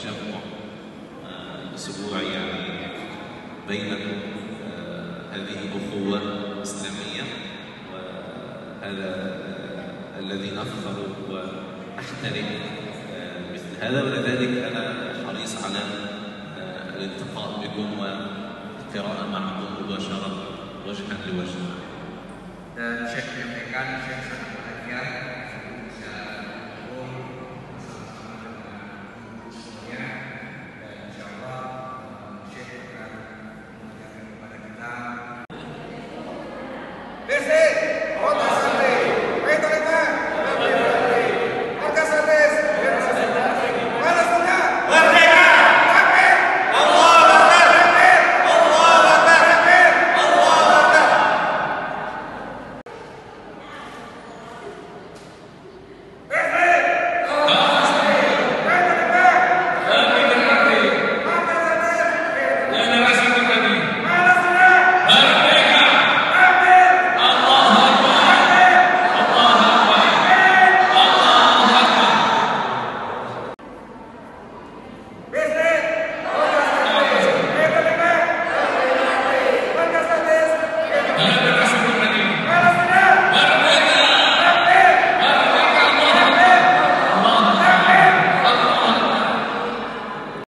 تجمع آه، أسبوعي يعني بينكم آه، هذه أخوة إسلامية وهذا آه، الذي أفخر وأحترم آه، مثل هذا ولذلك أنا حريص على آه، الالتقاء بكم والقراءة معكم مباشرة وجها لوجه. Syekh sangat bahagia Descer!